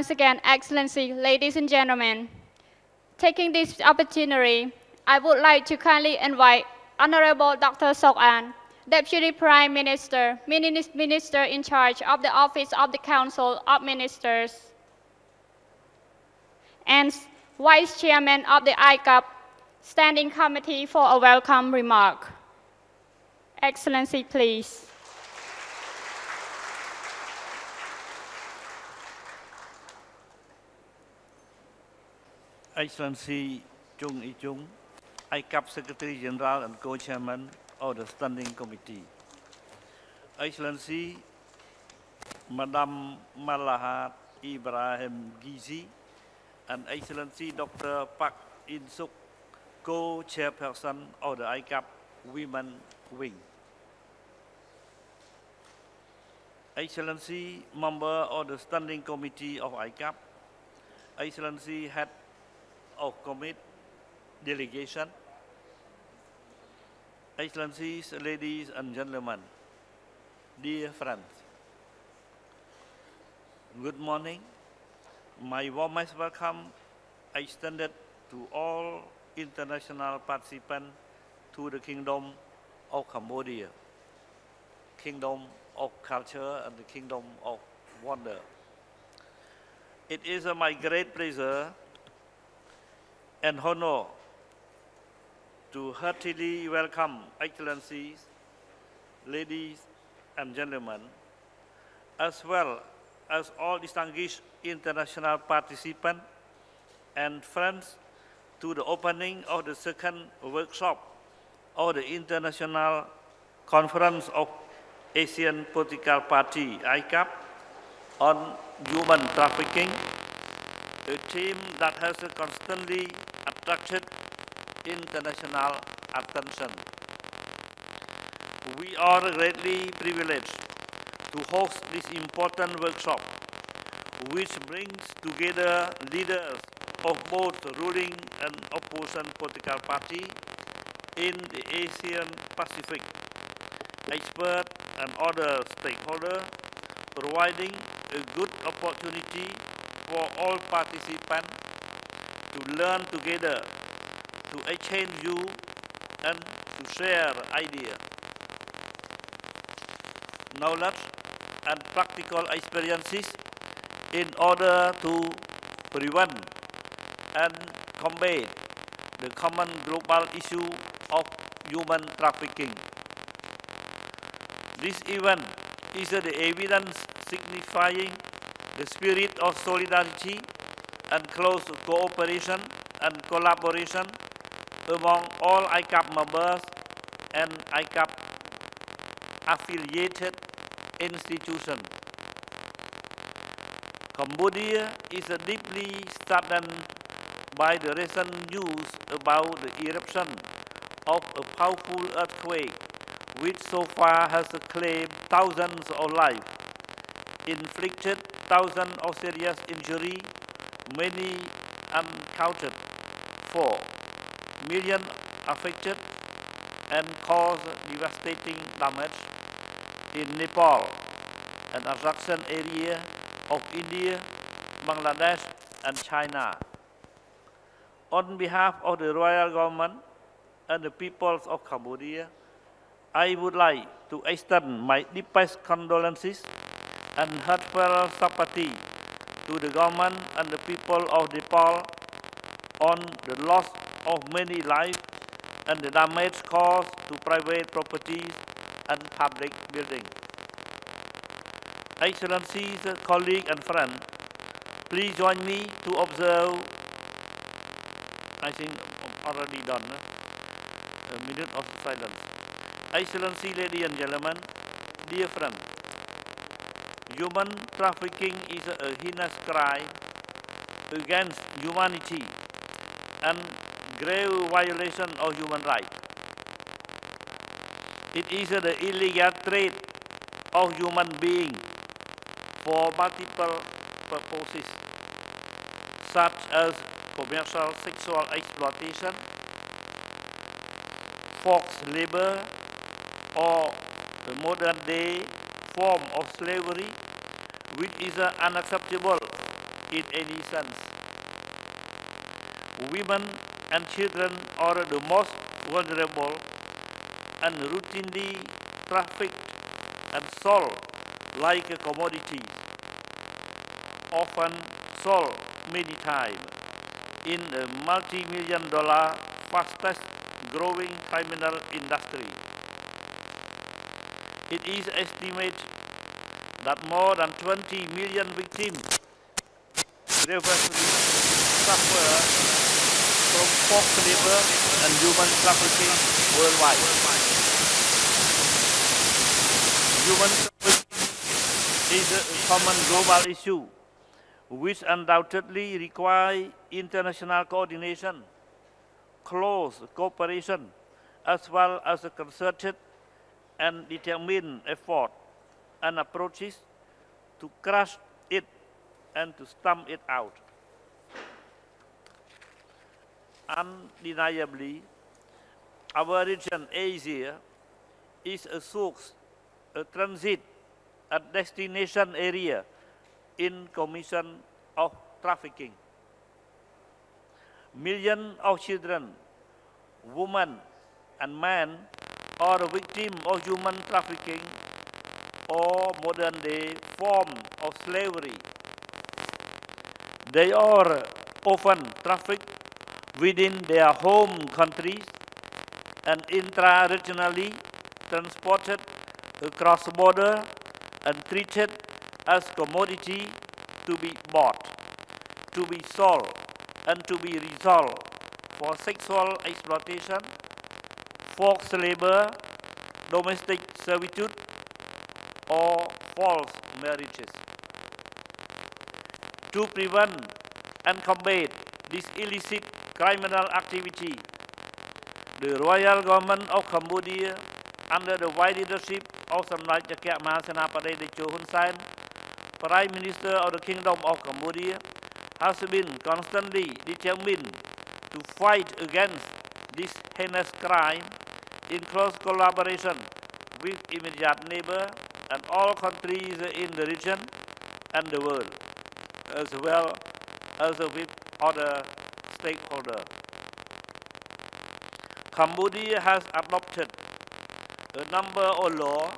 Once again, Excellency, ladies and gentlemen, taking this opportunity, I would like to kindly invite Honorable Dr. Sok An, Deputy Prime Minister, Minister in charge of the Office of the Council of Ministers, and Vice Chairman of the ICAPP Standing Committee for a welcome remark. Excellency, please. Excellency Chung I-chung, ICAPP Secretary General and Co-Chairman of the Standing Committee. Excellency Madam Malahat Ibrahim Gizi and Excellency Dr. Park In-suk, Co-Chairperson of the ICAPP Women Wing. Excellency Member of the Standing Committee of ICAPP, Excellency Head of Commit Delegation, Excellencies, ladies and gentlemen, dear friends, good morning. My warmest welcome extended to all international participants to the Kingdom of Cambodia, Kingdom of Culture and the Kingdom of Wonder. It is my great pleasure and honor to heartily welcome Excellencies, ladies and gentlemen, as well as all distinguished international participants and friends to the opening of the second workshop of the International Conference of Asian Political Party, ICAPP, on human trafficking, a team that has constantly attracted international attention. We are greatly privileged to host this important workshop, which brings together leaders of both ruling and opposition political party in the Asian Pacific, experts and other stakeholders, providing a good opportunity for all participants to learn together, to exchange views, and to share ideas. Knowledge and practical experiences in order to prevent and combat the common global issue of human trafficking. This event is the evidence signifying the spirit of solidarity and close cooperation and collaboration among all ICAPP members and ICAPP affiliated institutions. Cambodia is deeply saddened by the recent news about the eruption of a powerful earthquake which so far has claimed thousands of lives, inflicted thousands of serious injury, many uncounted for, affected, and caused devastating damage in Nepal and adjacent area of India, Bangladesh, and China. On behalf of the royal government and the peoples of Cambodia, I would like to extend my deepest condolences and heartfelt sympathy to the government and the people of Nepal on the loss of many lives and the damage caused to private properties and public buildings. Excellencies, colleagues and friends, please join me to observe, I think already done, eh? a minute of silence. Excellency, ladies and gentlemen, dear friends, human trafficking is a heinous crime against humanity and grave violation of human rights. It is the illegal trade of human beings for multiple purposes, such as commercial sexual exploitation, forced labor, or a modern day form of slavery which is uh, unacceptable in any sense. Women and children are the most vulnerable and routinely trafficked and sold like a commodity, often sold many times in a multi-million dollar fastest growing criminal industry. It is estimated that more than 20 million victims suffer from forced labor and human trafficking worldwide. Human trafficking is a common global issue which undoubtedly require international coordination, close cooperation, as well as a concerted and determined effort and approaches to crush it and to stamp it out. Undeniably, our region, Asia, is a source, a transit, a destination area in commission of trafficking. Millions of children, women, and men are victims of human trafficking or modern day form of slavery. They are often trafficked within their home countries and intra-regionally transported across border and treated as commodity to be bought, to be sold, and to be resold for sexual exploitation, forced labor, domestic servitude, or false marriages. To prevent and combat this illicit criminal activity, the royal government of Cambodia, under the wide leadership of Samdech Chakya Mahasenapati Techo Hun Sen, Prime Minister of the Kingdom of Cambodia, has been constantly determined to fight against this heinous crime in close collaboration with immediate neighbor and all countries in the region and the world, as well as with other stakeholders. Cambodia has adopted a number of laws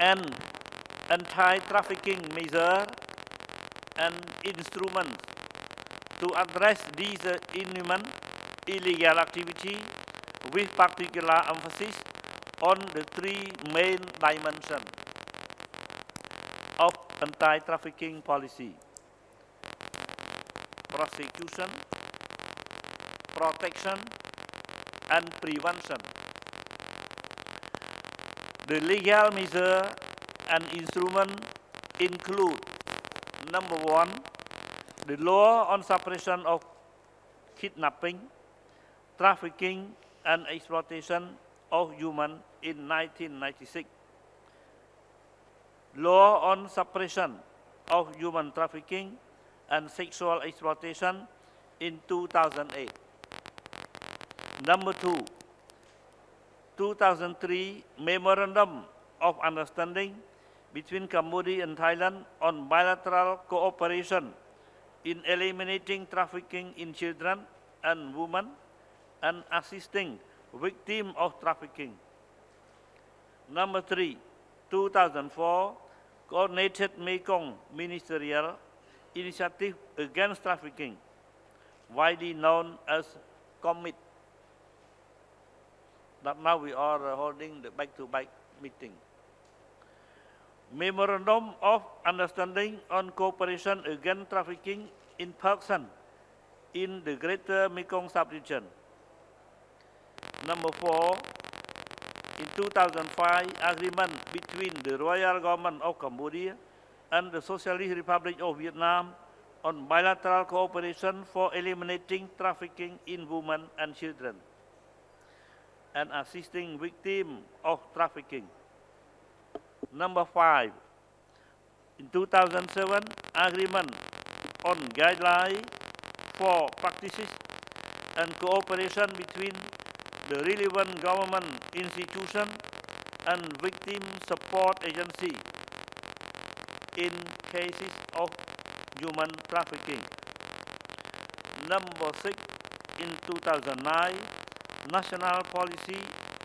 and anti-trafficking measures and instruments to address these inhuman illegal activity with particular emphasis on the three main dimensions of anti-trafficking policy. Prosecution, protection, and prevention. The legal measure and instrument include number one, the law on suppression of kidnapping, trafficking, and exploitation of human in 1996. Law on suppression of human trafficking and sexual exploitation in 2008. Number two, 2003 Memorandum of Understanding between Cambodia and Thailand on bilateral cooperation in eliminating trafficking in children and women and assisting victims of trafficking. Number three, 2004 Coordinated Mekong Ministerial Initiative Against Trafficking, widely known as COMMIT. That now we are holding the back-to-back -back meeting. Memorandum of Understanding on Cooperation Against Trafficking in Person in the Greater Mekong Subregion. Number four, in 2005, agreement between the Royal Government of Cambodia and the Socialist Republic of Vietnam on bilateral cooperation for eliminating trafficking in women and children and assisting victims of trafficking. Number five, in 2007, agreement on guidelines for practices and cooperation between the relevant government institution and victim support agency in cases of human trafficking. Number six, in 2009, national policy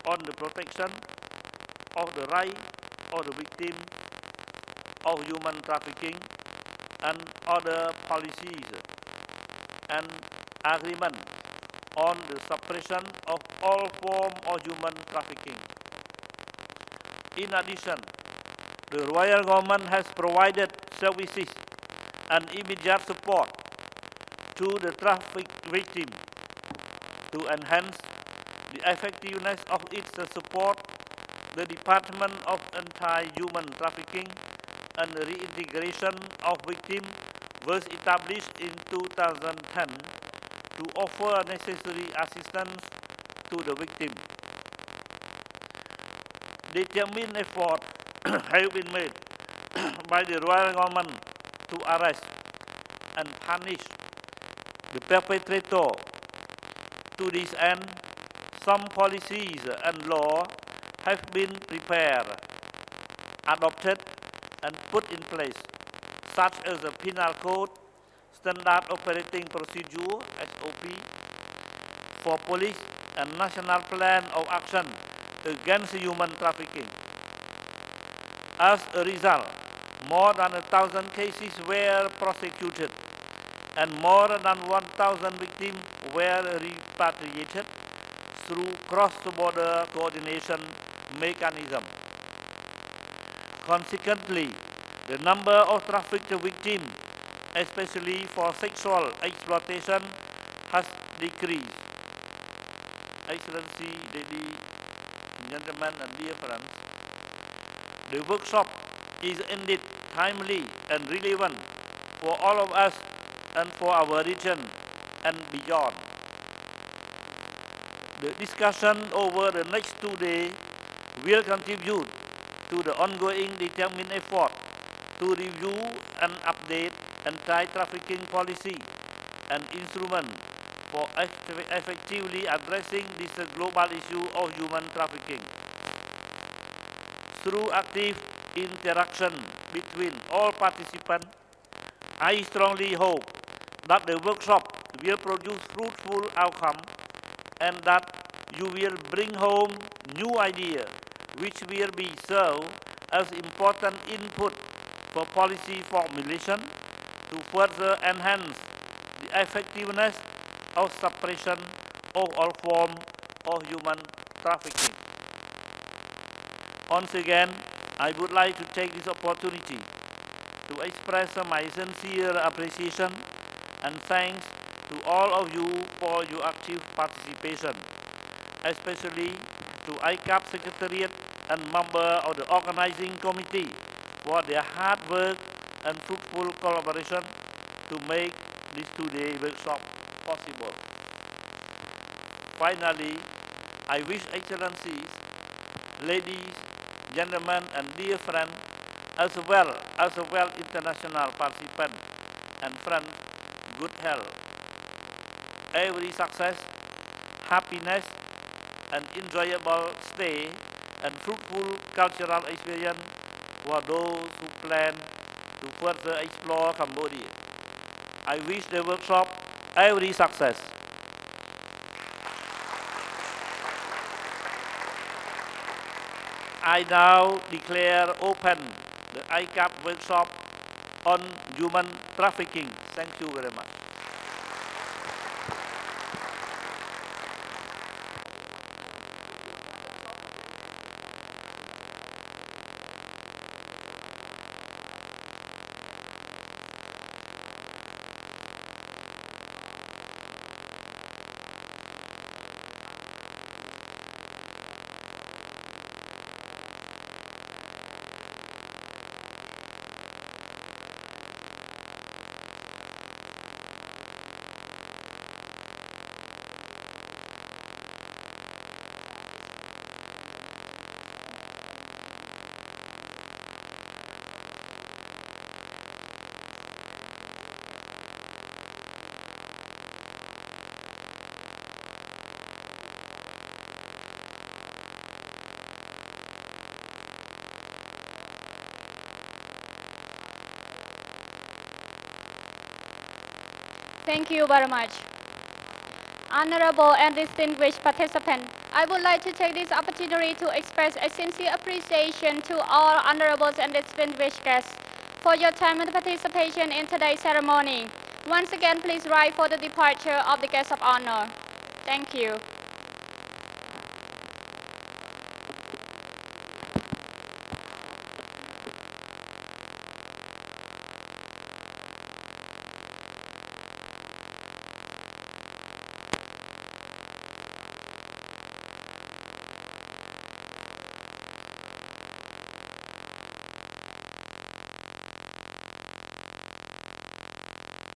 on the protection of the right of the victim of human trafficking and other policies and agreement on the suppression of all forms of human trafficking. In addition, the royal government has provided services and immediate support to the traffic victim to enhance the effectiveness of its support. The Department of Anti-Human Trafficking and Reintegration of Victims was established in 2010 to offer necessary assistance to the victim. Determined effort have been made by the royal government to arrest and punish the perpetrator. To this end, some policies and law have been prepared, adopted, and put in place, such as the Penal Code, Standard Operating Procedure (SOP) for police, and National Plan of Action against human trafficking. As a result, more than a thousand cases were prosecuted and more than 1,000 victims were repatriated through cross-border coordination mechanism. Consequently, the number of trafficked victims, especially for sexual exploitation, has decreased. Excellency, ladies, gentlemen, and dear friends, the workshop is indeed timely and relevant for all of us and for our region and beyond. The discussion over the next two days will contribute to the ongoing determined effort to review and update anti-trafficking policy and instrument for effectively addressing this global issue of human trafficking. Through active interaction between all participants, I strongly hope that the workshop will produce fruitful outcome and that you will bring home new ideas which will be served as important input for policy formulation to further enhance the effectiveness of suppression of all forms of human trafficking. Once again, I would like to take this opportunity to express my sincere appreciation and thanks to all of you for your active participation, especially to ICAPP Secretariat and member of the organizing committee for their hard work and fruitful collaboration to make this two-day workshop possible. Finally, I wish Excellencies, ladies, gentlemen, and dear friends, as well as well international participants and friends, good health, every success, happiness, and enjoyable stay and fruitful cultural experience for those who plan to further explore Cambodia. I wish the workshop every success. I now declare open the ICAPP workshop on human trafficking. Thank you very much. Thank you very much. Honorable and distinguished participants, I would like to take this opportunity to express a sincere appreciation to all honorables and distinguished guests for your time and participation in today's ceremony. Once again, please rise for the departure of the guests of honor. Thank you.